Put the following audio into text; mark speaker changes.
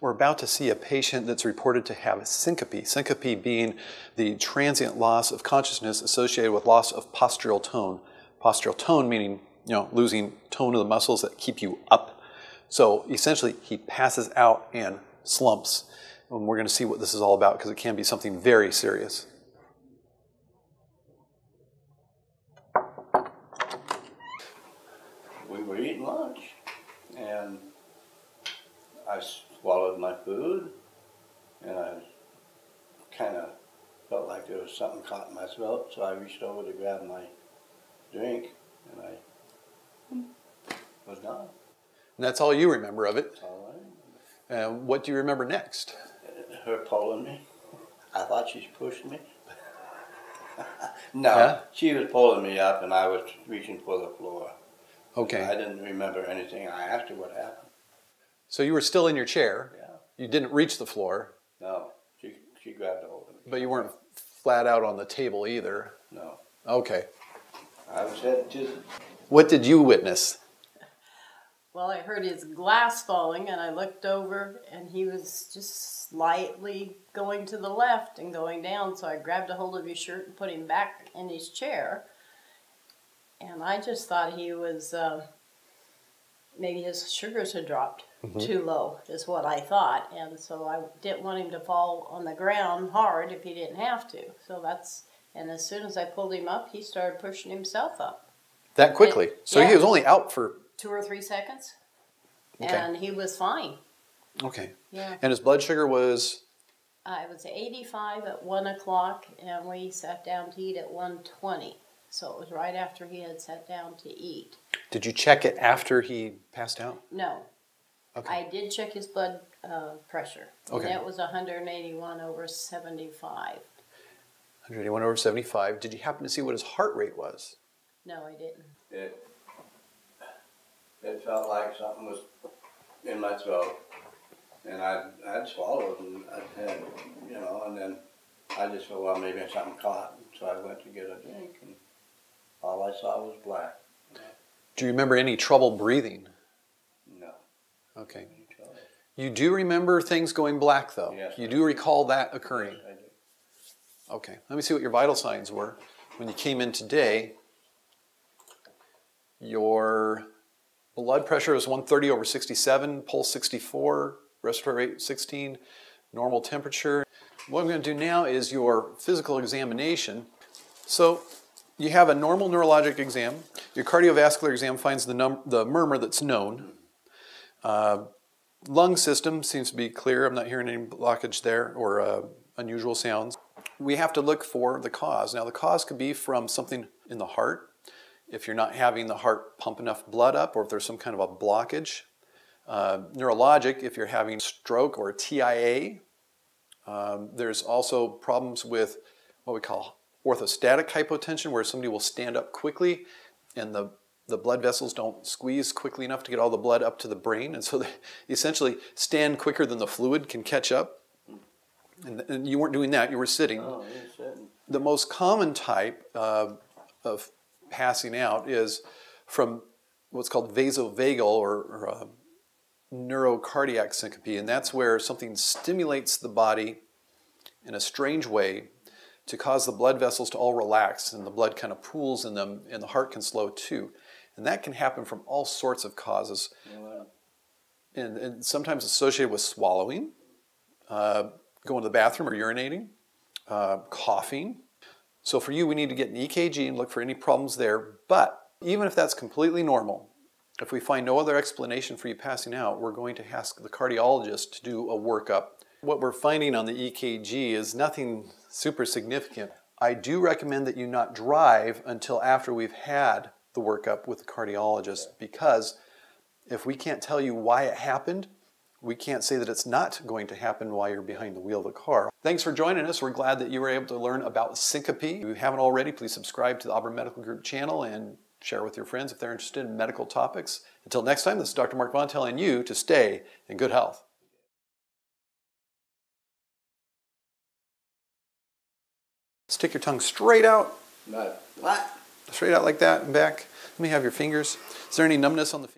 Speaker 1: We're about to see a patient that's reported to have syncope. Syncope being the transient loss of consciousness associated with loss of postural tone. Postural tone meaning, you know, losing tone of the muscles that keep you up. So essentially, he passes out and slumps. And we're going to see what this is all about because it can be something very serious.
Speaker 2: We were eating lunch, and I swallowed my food, and I kind of felt like there was something caught in my throat, so I reached over to grab my drink, and I was gone.
Speaker 1: And that's all you remember of it.
Speaker 2: All right.
Speaker 1: Uh, and what do you remember next?
Speaker 2: Uh, her pulling me. I thought she pushed me. no, she was pulling me up, and I was reaching for the floor.
Speaker 1: Okay.
Speaker 2: I didn't remember anything. I asked her what happened.
Speaker 1: So you were still in your chair.
Speaker 2: Yeah.
Speaker 1: You didn't reach the floor,
Speaker 2: No, she she grabbed a hold of me.
Speaker 1: but you weren't flat out on the table either.
Speaker 2: No,
Speaker 1: Okay.
Speaker 2: I was headed to.
Speaker 1: What did you witness?
Speaker 3: Well, I heard his glass falling, and I looked over, and he was just slightly going to the left and going down. So I grabbed a hold of his shirt and put him back in his chair. And I just thought he was uh, maybe his sugars had dropped mm-hmm. too low, is what I thought. And so I didn't want him to fall on the ground hard if he didn't have to. So that's, and as soon as I pulled him up, he started pushing himself up.
Speaker 1: That quickly. So he was only out for
Speaker 3: two or three seconds,
Speaker 1: Okay.
Speaker 3: and he was fine.
Speaker 1: okay.
Speaker 3: Yeah,
Speaker 1: And his blood sugar was
Speaker 3: I was 85 at one o'clock, and we sat down to eat at 1:20. So it was right after he had sat down to eat.
Speaker 1: Did you check it after he passed out?
Speaker 3: No,
Speaker 1: Okay.
Speaker 3: I did check his blood uh, pressure,
Speaker 1: Okay.
Speaker 3: and it was 181 over 75.
Speaker 1: 181 over 75. Did you happen to see what his heart rate was?
Speaker 3: No, I didn't.
Speaker 2: It it felt like something was in my throat, and I I'd swallowed and I had you know, and then I just thought, well, maybe something caught, so I went to get a drink, and all I saw was black.
Speaker 1: Do you remember any trouble breathing?
Speaker 2: No,
Speaker 1: Okay. You do remember things going black though.
Speaker 2: Yes.
Speaker 1: You do recall that occurring.
Speaker 2: I did.
Speaker 1: Okay. Let me see what your vital signs were. When you came in today, your blood pressure was 130 over 67, pulse 64, respiratory rate 16, normal temperature. What I'm going to do now is your physical examination. So you have a normal neurologic exam. Your cardiovascular exam finds the, the murmur that's known. Uh, lung system seems to be clear. I'm not hearing any blockage there or uh, unusual sounds. We have to look for the cause. Now, the cause could be from something in the heart, if you're not having the heart pump enough blood up, or if there's some kind of a blockage. Uh, neurologic, if you're having stroke or TIA. Um, there's also problems with what we call orthostatic hypotension, where somebody will stand up quickly and the the blood vessels don't squeeze quickly enough to get all the blood up to the brain, and so they essentially stand quicker than the fluid can catch up. And, and you weren't doing that; you were sitting.
Speaker 2: Oh, sitting.
Speaker 1: The most common type uh, of passing out is from what's called vasovagal or, or uh, neurocardiac syncope, and that's where something stimulates the body in a strange way to cause the blood vessels to all relax and the blood kind of pools in them and the heart can slow too. And that can happen from all sorts of causes and, and sometimes associated with swallowing, uh, going to the bathroom or urinating, uh, coughing. So for you, we need to get an EKG and look for any problems there. But even if that's completely normal, if we find no other explanation for you passing out, we're going to ask the cardiologist to do a workup. What we're finding on the EKG is nothing super significant. I do recommend that you not drive until after we've had the workup with the cardiologist because if we can't tell you why it happened, we can't say that it's not going to happen while you're behind the wheel of the car. Thanks for joining us. We're glad that you were able to learn about syncope. If you haven't already, please subscribe to the Auburn Medical Group channel and share with your friends if they're interested in medical topics. Until next time, this is Dr. Mark Vaughan telling you to stay in good health. Stick your tongue straight out,
Speaker 2: Not what?
Speaker 1: straight out like that and back. Let me have your fingers. Is there any numbness on the fingers?